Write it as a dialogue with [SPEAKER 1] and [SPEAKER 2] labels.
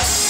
[SPEAKER 1] Yes.